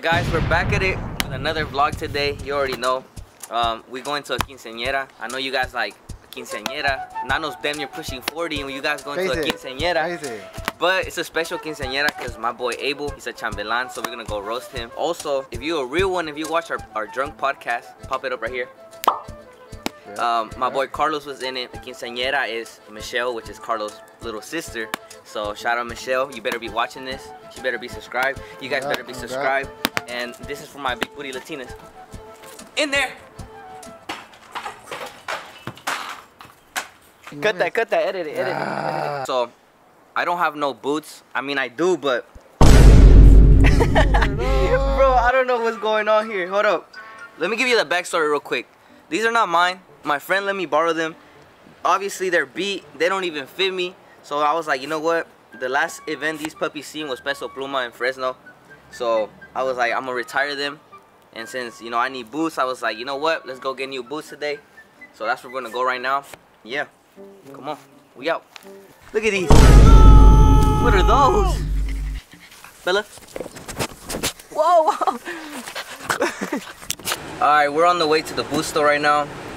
guys, we're back at it with another vlog today. You already know. Um, we're going to a quinceañera. I know you guys like quinceañera. Nano's damn near pushing 40 and you guys going to a quinceañera. But it's a special quinceañera because my boy Abel, he's a chambelan, so we're gonna go roast him. Also, if you're a real one, if you watch our, our drunk podcast, pop it up right here. Um, my boy Carlos was in it. The quinceañera is Michelle, which is Carlos' little sister. So shout out Michelle. You better be watching this. She better be subscribed. You guys better be subscribed. And this is for my big booty Latinas. In there. Cut that, cut that, edit it, edit it. Ah. So, I don't have no boots. I mean, I do, but. Bro, I don't know what's going on here. Hold up. Let me give you the backstory real quick. These are not mine. My friend let me borrow them. Obviously, they're beat. They don't even fit me. So I was like, you know what? The last event these puppies seen was Peso Pluma in Fresno. So I was like, I'm gonna retire them. And since you know I need boots, I was like, you know what? Let's go get new boots today. So that's where we're gonna go right now. Yeah. Come on. We out. Look at these. What are those? Bella? Whoa! Alright, we're on the way to the boot store right now.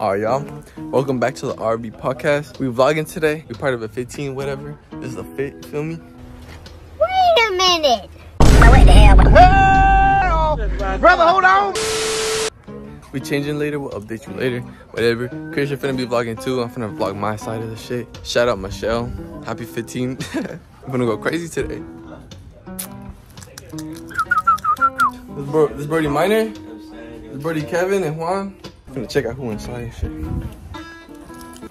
Alright, y'all. Welcome back to the RB podcast. We vlogging today. We part of a 15, whatever. This is a fit. You feel me? Wait a minute. Brother, hold on. We changing later. We'll update you later. Whatever. Christian finna be vlogging too. I'm finna vlog my side of the shit. Shout out Michelle. Happy 15. I'm gonna go crazy today. This bro, this Brody Minor. This Brody Kevin and Juan. I'm gonna check out who inside and shit.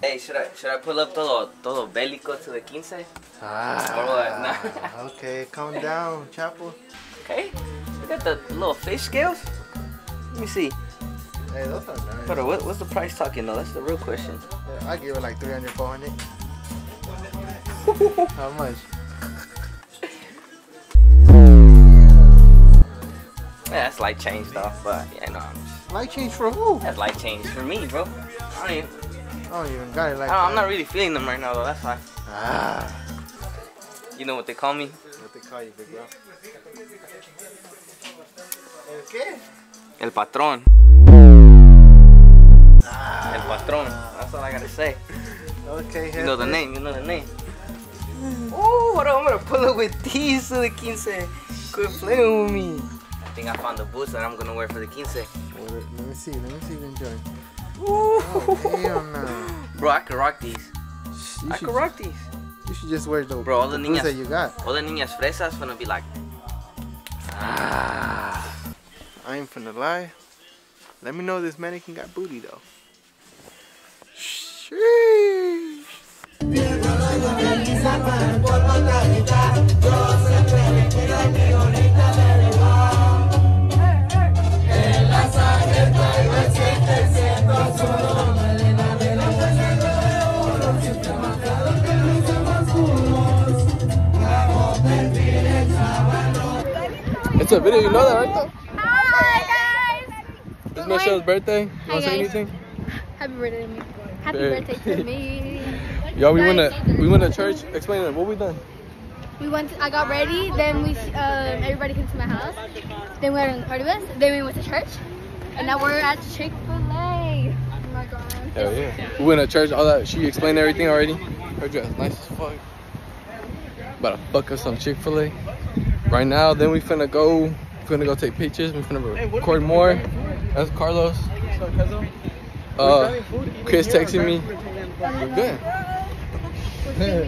Hey, should I should I pull up todo todo bélico to the 15? Or what? Nah. Ah, okay, calm down, Chapo. Okay. Look at the little fish scales. Let me see. Hey, those are nice. But what, what's the price talking though? That's the real question. Yeah, I give it like 300, 400. How much? Yeah, that's like change though. But yeah, no, I'm just, Light change for who? that's light change for me, bro. I don't even, I don't even got it like I I'm not really feeling them right now though. That's why. Ah, You know what they call me? what they call you, big bro? Okay. El patrón. El patrón. That's all I gotta say. Okay, You know the name. You know the name. Oh, what. I'm gonna pull up with these to the 15. Quit playing with me. I think I found the boots that I'm gonna wear for the 15. Wait, wait, Let me see. Let me see if you enjoy. Ooh. Oh, no. Bro, I could rock these. You I could rock these. you should just wear the, Bro, all the boots niñas- that you got. All the niñas fresas gonna be like, Ah. I ain't finna lie. Let me know this mannequin got booty though. Sheesh. A video. You know that, right? Hi, guys. It's Michelle's birthday. You Hi, wanna say guys. anything? Happy birthday to me. Happy birthday to me. Y'all, we went to we went to church. Explain it. What we done? We went. To, I got ready. Then we. Um, everybody came to my house. Then we went on the party bus. Then we went to church. And now we're at Chick Fil A. Oh my god. Hell yeah. We went to church. All that. She explained everything already. Her dress nice as fuck. About to fuck us some Chick Fil A. Right now. Then we finna go. Finna go take pictures. We finna record more. That's Carlos. Uh, Chris texting me. We're good.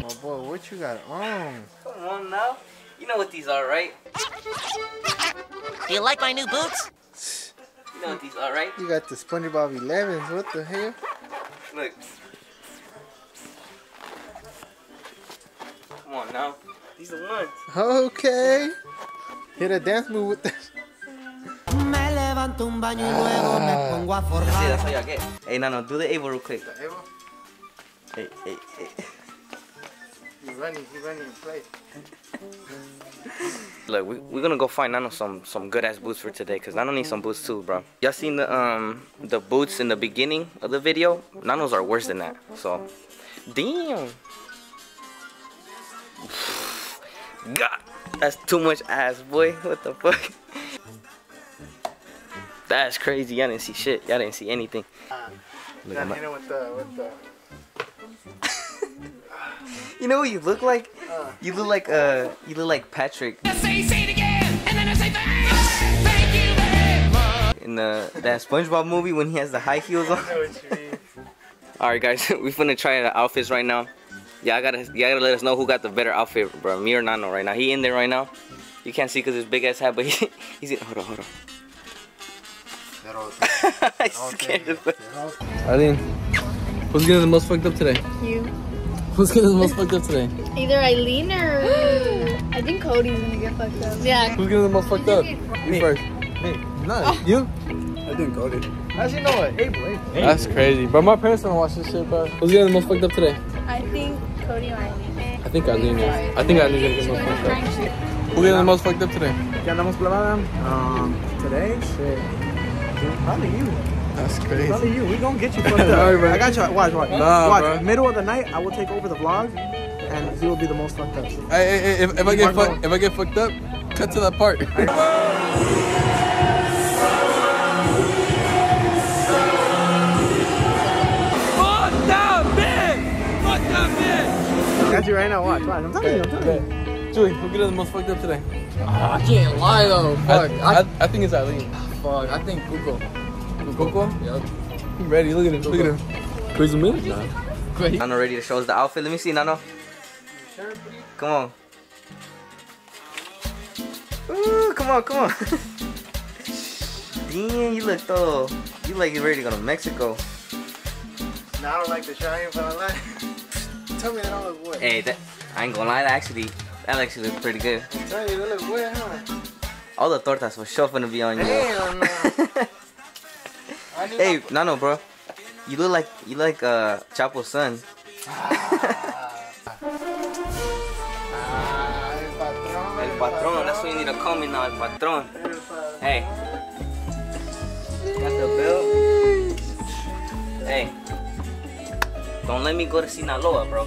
My boy, what you got on? come on now. You know what these are, right? Do you like my new boots? You know what these are, right? You got the SpongeBob 11s. What the hell? Look. Come on now. These are ones. Okay. Hit a dance move with this. Me levanto un baño y luego me pongo a See, that's how y'all get. Hey, Nano, do the Abel real quick. Abel, Hey, hey, hey. he's running, he's running in place. Look, we, we're gonna go find Nano some some good ass boots for today, cause Nano needs some boots too, bro. Y'all seen the um the boots in the beginning of the video? Nano's are worse than that. So, damn. God, that's too much ass, boy. What the fuck? That's crazy. Y'all didn't see shit. Y'all didn't see anything. Look at Gotta my- with the, with the. You know what you look like? You look like uh, you look like Patrick. In the that SpongeBob movie when he has the high heels on. I know what you mean. All right, guys, we finna try the outfits right now. Y'all gotta, y'all gotta let us know who got the better outfit, bro. Me or Nano right now. He in there right now. You can't see cause his big ass hat, but he, he's in. Hold on, hold on. I scared of it. Eileen, who's getting the most fucked up today? You. Who's getting the most fucked up today? Either Eileen or I think Cody's gonna get fucked up. Yeah. Who's getting the most fucked up? You first. Me. No, oh. you? I didn't go it. Actually, no, what? Abel, Abel. That's crazy. But my parents don't watch this shit, bro. Who's getting the most fucked up today? I think Cody or I think Eileen is. I think Eileen's gonna get the most fucked up. Who's getting the most fucked up today? ¿Qué andamos clavada? Um, today, shit. Probably you. That's crazy. Probably you. We gonna get you fucked up. Alright, bro. I got you. Watch, watch. Nah, watch. bro. Middle of the night, I will take over the vlog, and he will be the most fucked up. Hey, hey, hey, if, if I get Marco. fucked, if I get fucked up, cut to that part. Got you right now. Watch, watch. I'm telling you. I'm telling you. Julie, who getting the most fucked up today? I can't lie though. Fuck. I, I, I think it's Eileen. Fuck, I think Cuco. Coco? Yep. He ready. Look at him. Look at him. Crazy man? Nah. Nano ready to show us the outfit. Let me see, Nano. Come on. Ooh, come on, come on. Damn, you look though. You like you ready to go to Mexico. Nah, I don't like the shine, but I like. Tell me that don't look wet. Hey, that I ain't gonna lie, that actually that actually looks pretty good. You, that look wet, huh? All the tortas for sure finna be on you. No. I knew hey, Nano, bro. You look like you like uh Chapo's son. Ah, el patrón. That's what you need to call me now, el patrón. El patrón. Hey. Got the bill. Hey. Don't let me go to Sinaloa, bro.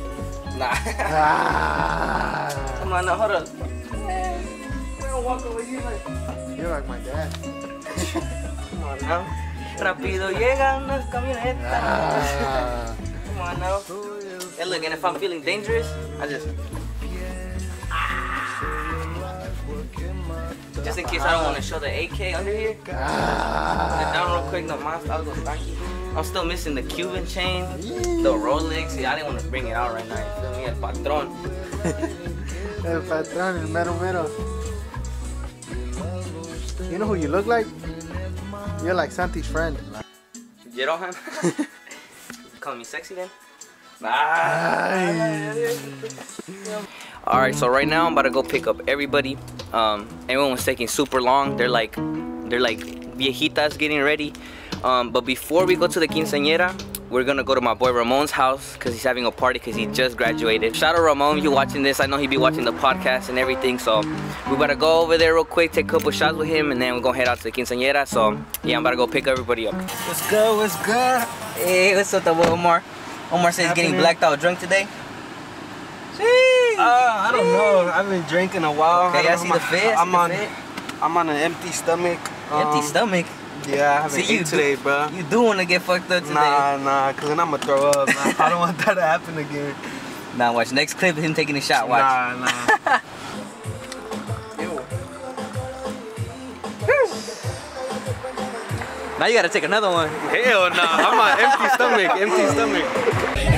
Nah. Ah. Come on now, hold up. We don't walk over here like. You're like my dad. Come on now. Rápido llegan las camionetas. Ah. Come on now. Hey, look, and if I'm feeling dangerous, I just. Just in case I don't want to show the AK under here. Put it down real quick, nomás, algo está aquí. I'm still missing the Cuban chain, the Rolex. See, I didn't want to bring it out right now. You feel me? El patrón. El patrón, el mero mero. You know who you look like? You're like Santi's friend. Jerohan. Call me sexy then? Ah. All right, so right now I'm about to go pick up everybody. Um, everyone was taking super long. They're like, they're like viejitas getting ready. Um, but before we go to the quinceañera, we're gonna go to my boy Ramon's house because he's having a party because he just graduated. Shout out Ramon, you watching this? I know he be watching the podcast and everything. So we better go over there real quick, take a couple shots with him, and then we're gonna head out to the quinceañera. So yeah, I'm about to go pick everybody up. What's good? What's good? Hey, what's up, the boy Omar? Omar says he's getting blacked out drunk today. Uh, I don't know. I've been drinking a while. Okay, I don't see the fit. I see I'm the on. fit. I'm on an empty stomach. Empty Um, stomach. Yeah, I haven't See, you do- today, bro. You do want to get fucked up today. Nah, nah, cause then I'm gonna throw up. man. I don't want that to happen again. Now watch. Next clip, him taking a shot. Watch. Nah, nah. Now you gotta take another one. Hell nah. I'm on empty stomach. Empty stomach.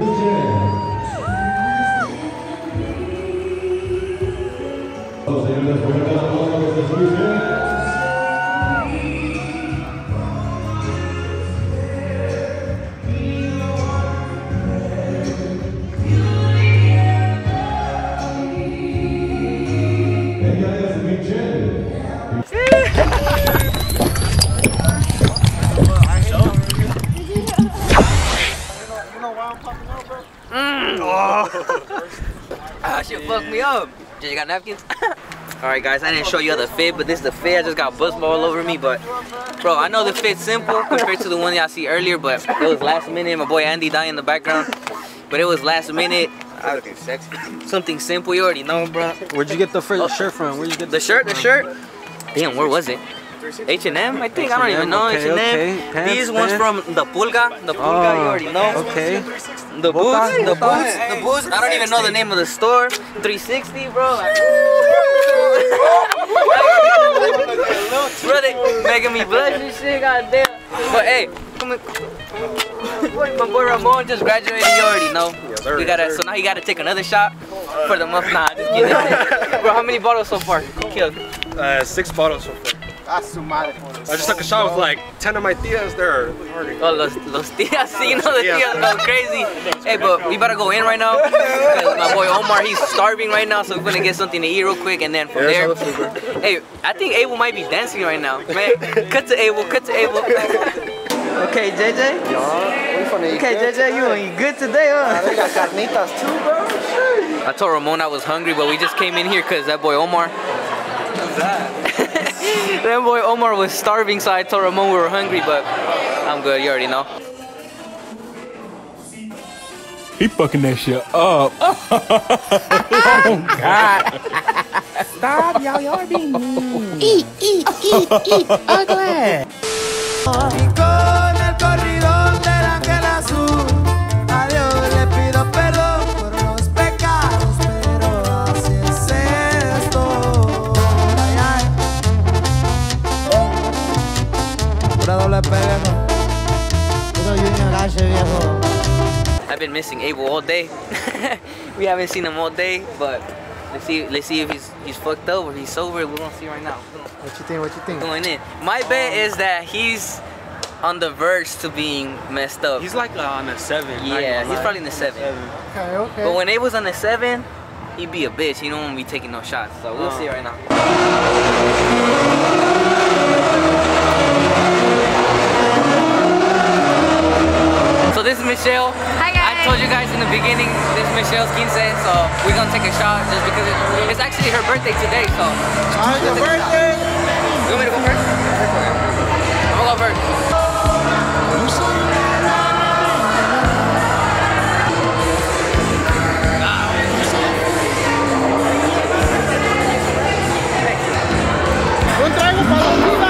Then y'all can see. Ah, shit fucked me up. Did you got napkins? Alright guys, I didn't show you the fit, but this is the fit. I just got buzz all over me, but bro, I know the fit's simple compared to the one y'all see earlier, but it was last minute. My boy Andy dying in the background, but it was last minute. I looking sexy. Something simple, you already know, bro. Where'd you get the first shirt from? Where'd you get The shirt, the shirt. Damn, where was it? H&M, I think. I don't even know Okay, H&M. okay. Pants, These ones pants. from the Pulga. The Pulga, you Oh, already know. Okay. The Botas, boots, the boots, the boots. I don't even know the name of the store. 360, bro. bro, they making me blush and shit. Goddamn. But hey, come here. My boy Ramon just graduated. You already know. we gotta. So now you gotta take another shot for the month. Nah, just kidding. bro, how many bottles so far? Killed. Uh, six bottles so far. I just took a shot with like 10 of my tias there. Oh, los, los tias, sí, no, the tias go crazy. Hey, but we better go in right now. 'cause my boy Omar, he's starving right now, so we're gonna get something to eat real quick, and then from there. Hey, I think Abel might be dancing right now. Man, cut to Abel, cut to Abel. okay, JJ. Okay, JJ, you gonna eat good today, huh? They got carnitas too, bro. I told Ramon I was hungry, but we just came in here because that boy Omar. that boy Omar was starving, so I told Ramon we were hungry, but I'm good. You already know. He fucking that shit up. oh God! Stop, y'all. Y'all are being mean. Eat, eat, eat, eat. Ugly. Pura doble pega, Puro Junior H, viejo. I've been missing Abel all day. we haven't seen him all day, but let's see let's see if he's he's fucked up or he's sober. We're gonna see right now. What you think? What you think? Going in. My bet is that he's on the verge to being messed up. He's like uh, on a seven. yeah, he's lie. probably in the seven. Okay, okay. But when Abel's on the seven, he'd be a bitch. He don't want to be taking no shots. So we'll Uh. see right now. So this is Michelle. Hi, guys. I told you guys in the beginning, this is Michelle's quince, so we're gonna take a shot just because it, it's actually her birthday today, so. Happy birthday! You want me to go first? I'm gonna go first. Un trago para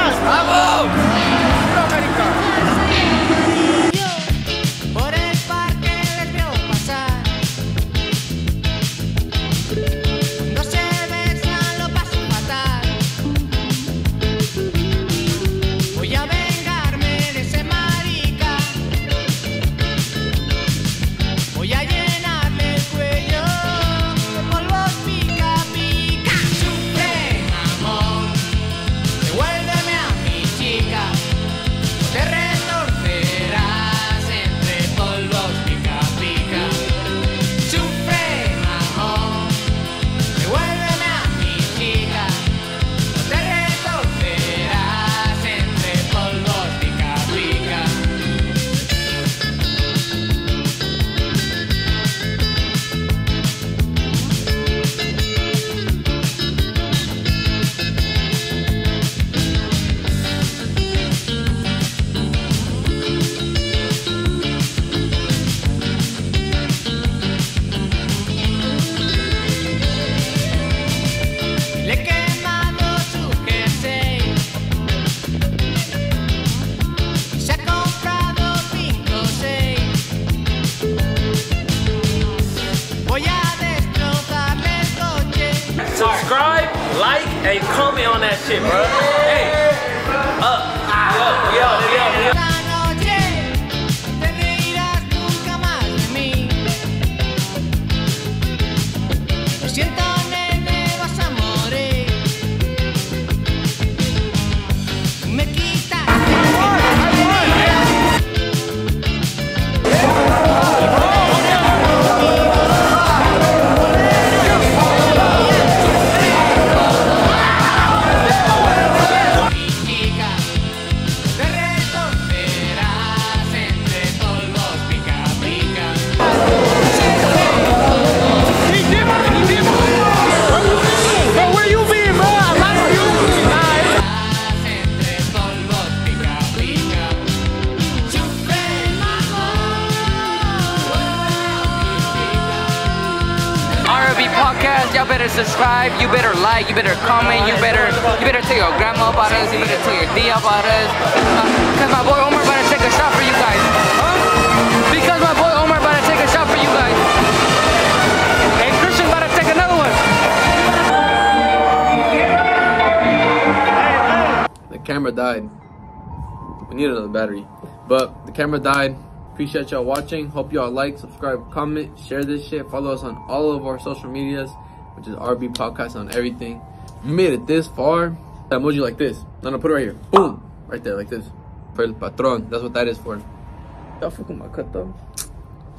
subscribe, you better like, you better comment, you better you better tell your grandma about us, you better tell your tia about us. Because my boy Omar about to take a shot for you guys. Because my boy Omar about to take a shot for you guys. And Christian about to take another one. The camera died. We need another battery. But the camera died. Appreciate y'all watching. Hope y'all like, subscribe, comment, share this shit. Follow us on all of our social medias, which is RB Podcast on everything. You made it this far, That emoji like this. No, no, put it right here. Boom! Right there, like this. For el patron. That's what that is for. Y'all fucking my cut though.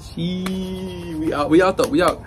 She, we out, we out though, we out.